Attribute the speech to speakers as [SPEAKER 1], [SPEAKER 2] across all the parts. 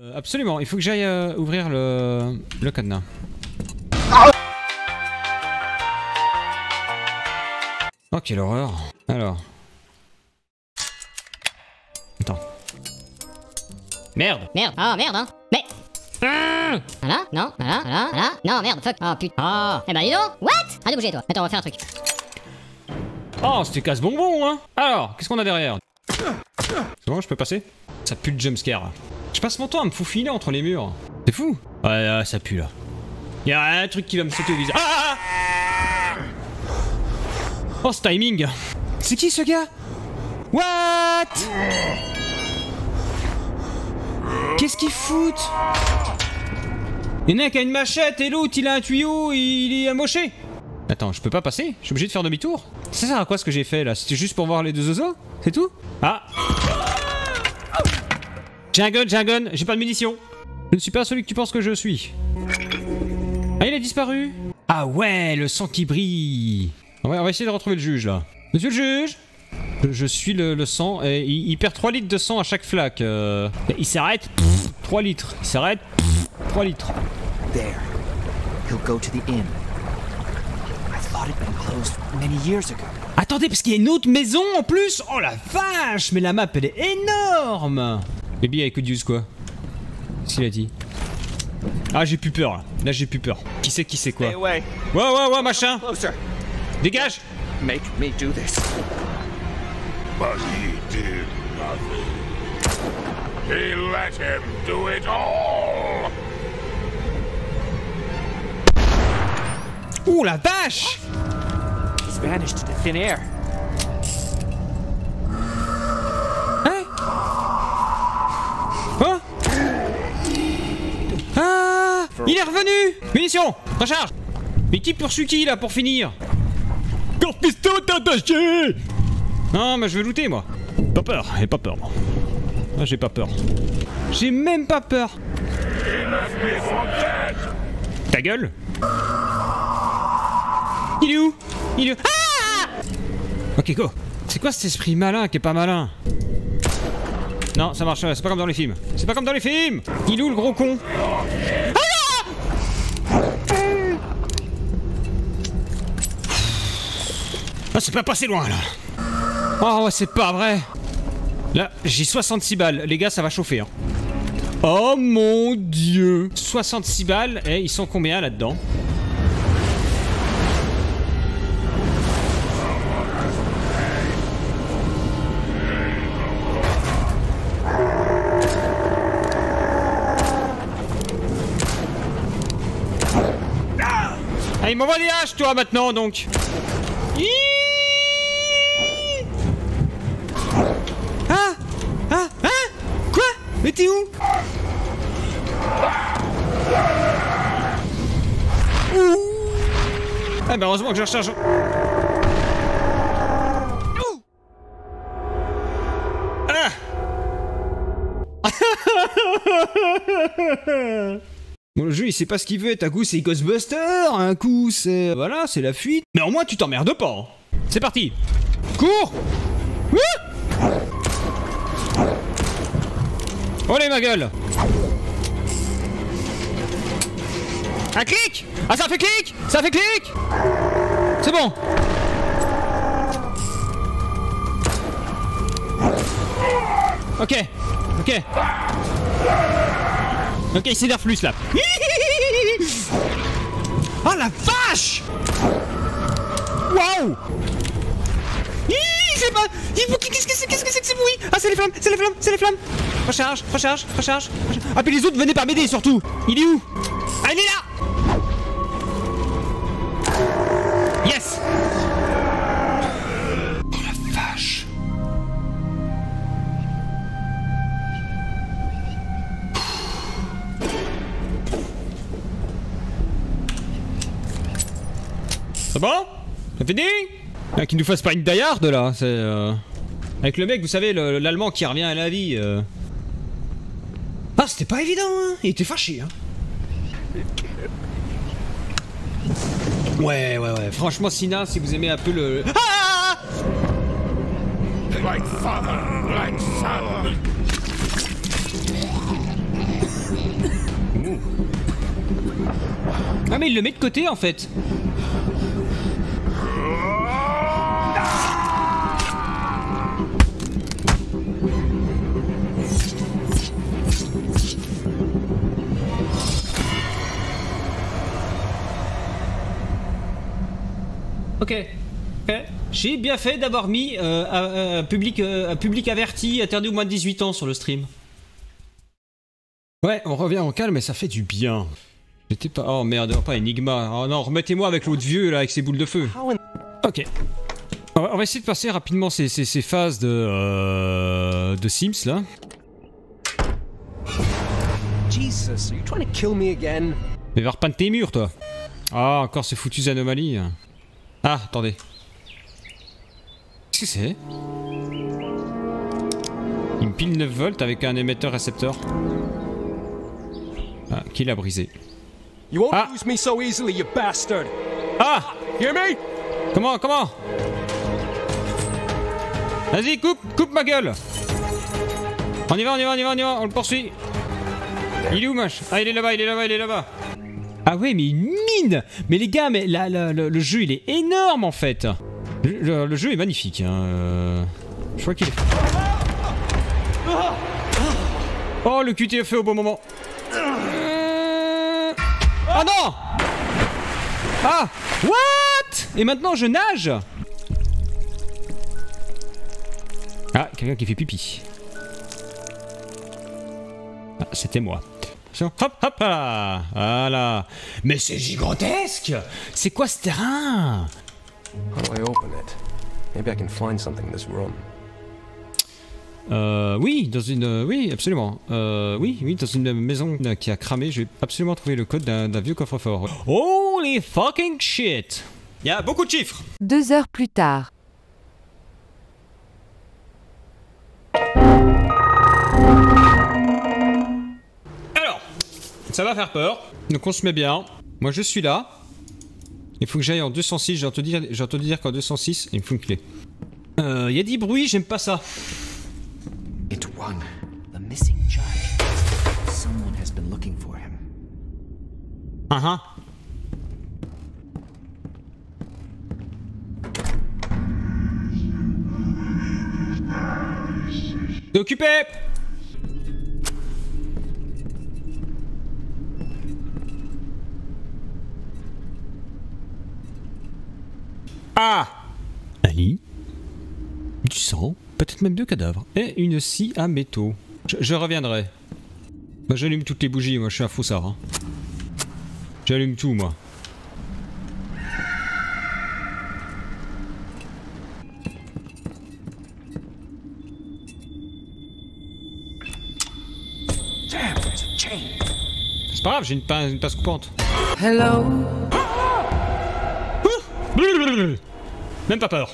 [SPEAKER 1] Euh, absolument, il faut que j'aille euh, ouvrir le, le cadenas. oh, quelle horreur. Alors. Attends. Merde Merde Oh, merde, hein Mais... Ah Voilà, non, voilà, voilà, voilà. Non, merde, fuck. Oh, ah, putain. Oh. Eh ben, dis donc. What Arrête de bouger, toi. Attends, on va faire un truc. Oh, c'était casse-bonbon, hein Alors, qu'est-ce qu'on a derrière C'est bon, je peux passer Ça pue le jumpscare. Je passe mon temps à me faufiler entre les murs. C'est fou. Ouais, ah, ça pue là. Il y a un truc qui va me sauter au visage. Ah, ah, oh, ce timing C'est qui ce gars What Qu'est-ce qu'il fout Il y en a qui a une machette et l'autre il a un tuyau, il est amoché Attends, je peux pas passer Je suis obligé de faire demi-tour C'est Ça à quoi ce que j'ai fait là C'était juste pour voir les deux oiseaux C'est tout Ah j'ai un gun, j'ai un gun, j'ai pas de munitions. Je ne suis pas celui que tu penses que je suis. Ah, il a disparu Ah ouais, le sang qui brille on va, essayer de retrouver le juge, là. Monsieur le juge Je, suis le, sang, et il, perd 3 litres de sang à chaque flaque. Euh. il s'arrête, 3 litres. Il s'arrête, 3 litres. Attendez, parce qu'il y a une autre maison en plus Oh la vache Mais la map, elle est énorme Maybe I could use quoi Qu'est-ce qu'il a dit Ah, j'ai plus peur là. Là, j'ai plus peur. Qui c'est qui c'est quoi Ouais, ouais, ouais, machin Dégage Make me do this. But he did nothing. He let him do it all. Ouh la vache He's vanished into thin air. Il est revenu Munition Recharge Mais qui poursuit qui là pour finir Corps pistolet attaché Non mais je vais looter moi Pas peur, et pas peur moi. Moi ah, j'ai pas peur. J'ai même pas peur Ta gueule Il est où Il est où ah Ok go C'est quoi cet esprit malin qui est pas malin non, ça marche, c'est pas comme dans les films. C'est pas comme dans les films Il est où le gros con ah Ah, c'est pas passé loin là. Oh, c'est pas vrai. Là, j'ai 66 balles. Les gars, ça va chauffer. Hein. Oh mon dieu. 66 balles. Et eh, ils sont combien là-dedans Ah, il m'envoie des haches, toi, maintenant, donc Ah ben, heureusement que je recharge. Ah. Bon, le jeu, il sait pas ce qu'il veut. Et un coup, c'est Ghostbuster, un coup, c'est... Voilà, c'est la fuite. Mais au moins, tu t'emmerdes pas. Hein. C'est parti. Cours ah Oh ma gueule Un clic Ah ça fait clic Ça fait clic C'est bon Ok, ok. Ok, c'est plus là. Oh la vache Waouh c'est pas... Qu'est-ce que c'est que c'est que ce bruit Ah c'est les flammes, c'est les flammes, c'est les flammes Recharge, recharge, recharge. Ah puis les autres venez pas m'aider surtout. Il est où Ah il est là bon C'est fini ah, Qu'il nous fasse pas une die là, c'est... Euh, avec le mec, vous savez, l'allemand qui revient à la vie. Euh. Ah, c'était pas évident, hein Il était fâché, hein Ouais, ouais, ouais. Franchement, Sina, si vous aimez un peu le... Ah like father, like Ah mais il le met de côté en fait ok. J'ai bien fait d'avoir mis euh, un, public, euh, public averti, interdit au moins de 18 ans sur le stream. Ouais, on revient en calme mais ça fait du bien. J'étais pas... Oh merde, oh, pas Enigma. Oh non, remettez-moi avec l'autre vieux là, avec ses boules de feu. Ok. On va, essayer de passer rapidement ces, phases de... Euh, de Sims là. Jesus, Mais va repeindre tes murs toi. Ah, encore ces foutues anomalies. Ah, attendez. Qu'est-ce que c'est Une pile 9 volts avec un émetteur récepteur. Ah, qui l'a brisé ah. ah Comment Comment Vas-y, coupe Coupe ma gueule On y va, on y va, on y va, on y va, on le poursuit Il est où, mâche Ah, il est là-bas, il est là-bas, il est là-bas ah oui, mais une mine Mais les gars, mais là le jeu, il est énorme, en fait Le, jeu est magnifique. Hein. Euh, je crois qu'il est... Oh, le QTF au bon moment Oh non Ah What Et maintenant, je nage Ah, quelqu'un qui fait pipi. Ah, c'était moi. Hop, hop, là Voilà Mais c'est gigantesque C'est quoi ce terrain euh, oui, dans une, euh, oui, absolument. Euh, oui, oui, dans une maison qui a cramé, j'ai absolument trouvé le code d'un vieux coffre-fort. Holy fucking shit! Il y a beaucoup de chiffres! Deux heures plus tard. Ça va faire peur. Donc on se met bien. Moi je suis là. Il faut que j'aille en 206. J'ai entendu dire, dire qu'en 206, il me faut une clé. Euh, il y a des bruits, j'aime pas ça. It won. The missing ah, ah. occupé Ah Un lit, du sang, peut-être même deux cadavres, et une scie à métaux. Je, reviendrai. Bah, J'allume toutes les bougies, moi je suis un faussard. Hein. J'allume tout, moi. C'est pas grave, j'ai une, une tasse coupante. Hello. Même pas peur.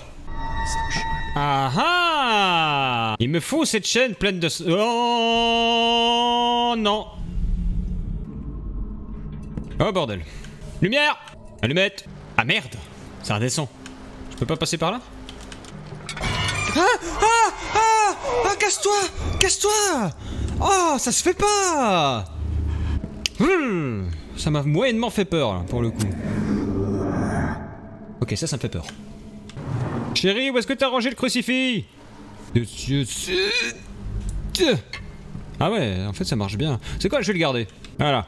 [SPEAKER 1] Ah ah Il me faut cette chaîne pleine de... Oh non Oh bordel. Lumière Allumette Ah merde Ça redescend. Je peux pas passer par là Ah Ah Ah Ah Casse-toi Casse-toi Oh ça se fait pas hmm, Ça m'a moyennement fait peur pour le coup ça, ça me fait peur. Chérie, où est-ce que t'as rangé le crucifix Ah ouais, en fait, ça marche bien. C'est quoi Je vais le garder. Voilà.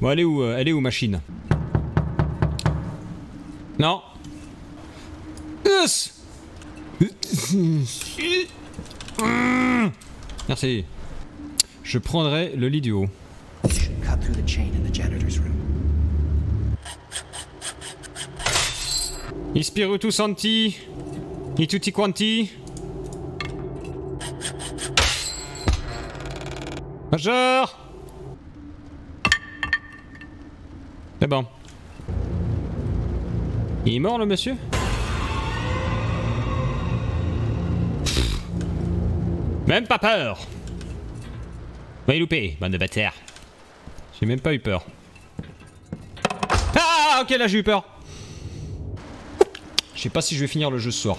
[SPEAKER 1] Bon, elle est où, euh, elle est où, machine Non. Merci. Je prendrai le lit du haut. tout Santi, i quanti. Major C'est eh bon. Il est mort le monsieur Même pas peur Va y louper, bande de bâtards. J'ai même pas eu peur. Ah ok là j'ai eu peur je sais pas si je vais finir le jeu ce soir.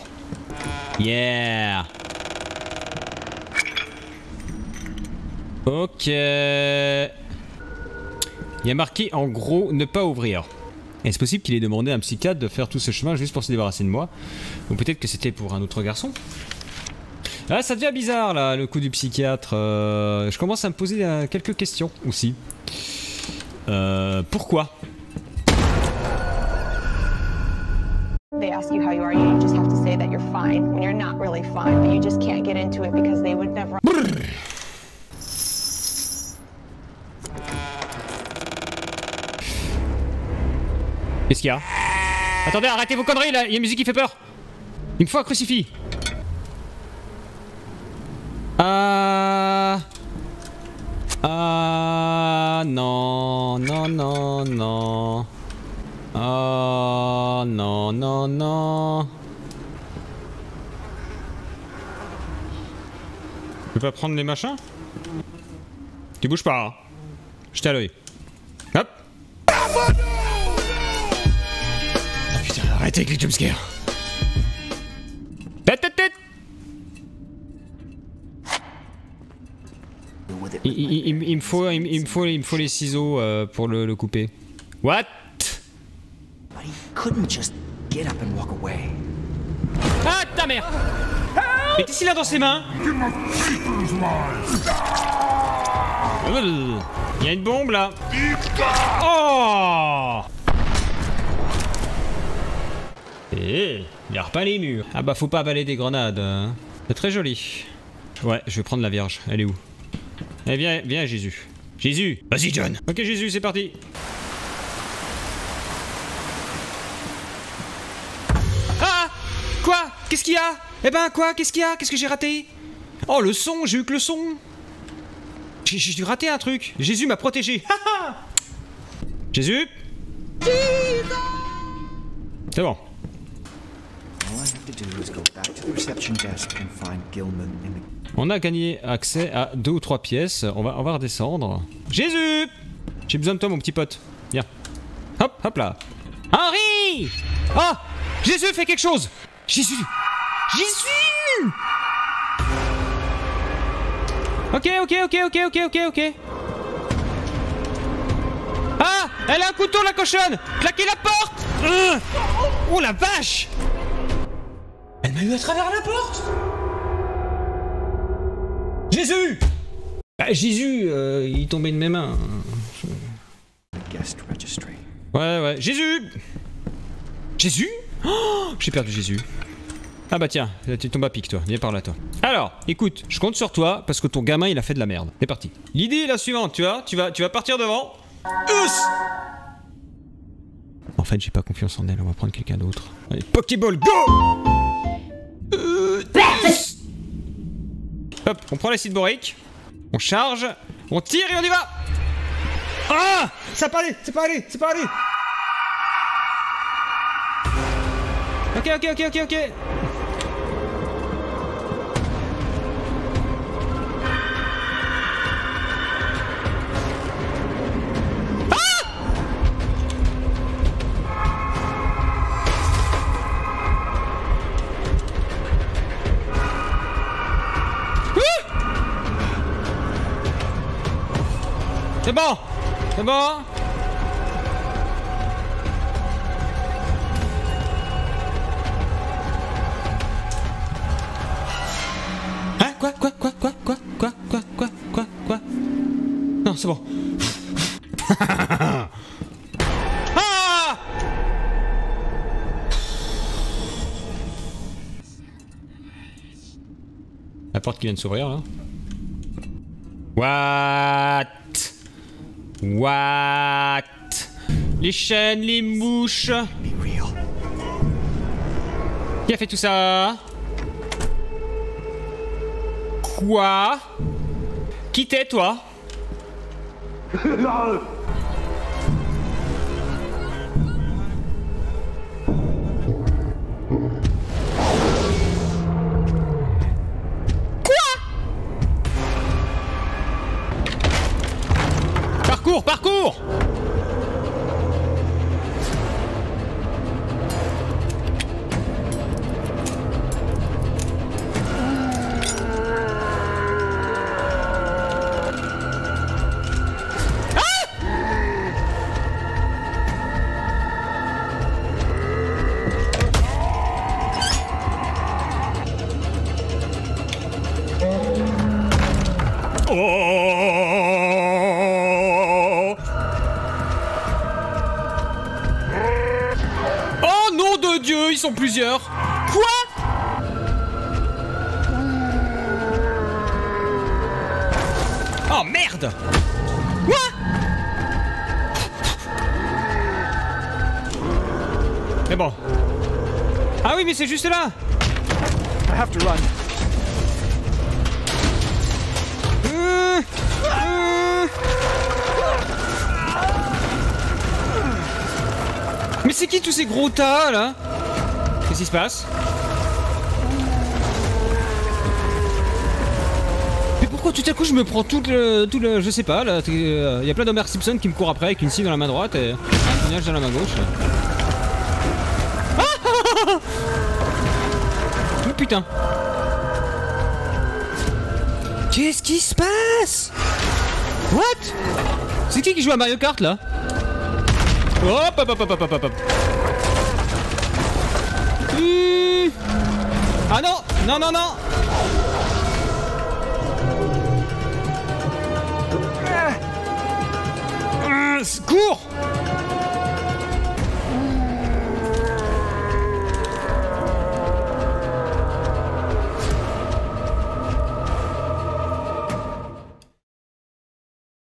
[SPEAKER 1] Yeah Ok. Il y a marqué en gros ne pas ouvrir. Est-ce possible qu'il ait demandé à un psychiatre de faire tout ce chemin juste pour se débarrasser de moi Ou peut-être que c'était pour un autre garçon Ah, ça devient bizarre là, le coup du psychiatre. Euh, je commence à me poser euh, quelques questions aussi. Euh, pourquoi you how you are. You just have to say that you're fine when you're not really fine, but you just can't get into it because they would never. Qu'est-ce qu'il y a Attendez, arrêtez vos conneries là, il y a une musique qui fait peur. Il me faut un crucifix. Tu vas prendre les machins Tu bouges pas. Hein je à l'œil. Hop oh putain, arrêtez avec les jumpscares. Tête, tête, tête Il, il me faut, il, me faut les ciseaux euh, pour le, le, couper. What Ah ta mère mais qu'est-ce qu'il dans ses mains Il y a une bombe là. Oh Eh, il a repas les murs. Ah bah faut pas avaler des grenades. Hein. C'est très joli. Ouais, je vais prendre la Vierge. Elle est où Eh viens, viens Jésus. Jésus Vas-y John Ok Jésus, c'est parti Qu'est-ce qu'il y a Eh ben quoi Qu'est-ce qu'il y a Qu'est-ce que j'ai raté Oh le son, j'ai eu que le son J'ai dû rater un truc. Jésus m'a protégé. Jésus C'est bon. On a gagné accès à deux ou trois pièces. On va, on va redescendre. Jésus J'ai besoin de toi, mon petit pote. Viens. Hop, hop là. Henri Oh Jésus, fait quelque chose Jésus Jésus! Ok, ok, ok, ok, ok, ok, ok. Ah Elle a un couteau, la cochonne Claquez la porte euh. Oh la vache Elle m'a eu à travers la porte Jésus bah, Jésus, euh, il tombait de mes mains. Ouais, ouais. Jésus Jésus oh, J'ai perdu Jésus. Ah bah tiens, tu tombes à pic toi, viens par là toi. Alors, écoute, je compte sur toi parce que ton gamin il a fait de la merde. C'est parti. L'idée est la suivante, tu vois, tu vas, tu vas partir devant. Us en fait, j'ai pas confiance en elle, on va prendre quelqu'un d'autre. Allez, Pokéball, go Hop, on prend sites boric on charge, on tire et on y va Ah Ça pas allé, c'est pas allé, c'est pas allé Ok, ok, ok, ok, ok C'est bon C'est bon hein? hein Quoi Quoi Quoi Quoi Quoi Quoi Quoi Quoi Quoi Quoi Non, c'est bon. ah La porte qui vient de s'ouvrir là. What What Les chaînes, les mouches. Qui a fait tout ça Quoi Qui t'es toi Oh oh, oh oh nom de Dieu, ils sont plusieurs. Quoi Oh merde Quoi Mais bon. Ah oui, mais c'est juste là. I c'est qui tous ces gros tas là Qu'est-ce qui se passe Mais pourquoi tout à coup je me prends tout le. Tout le je sais pas là. Il euh, y a plein d'Homer Simpson qui me court après avec une scie dans la main droite et un poignage dans la main gauche. Ah oh, putain Qu'est-ce qui se passe What C'est qui qui joue à Mario Kart là Hop, hop, hop, hop, hop, hop. Mmh. Ah non Non, non, non ah. Euh, secours Cours